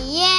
yeah.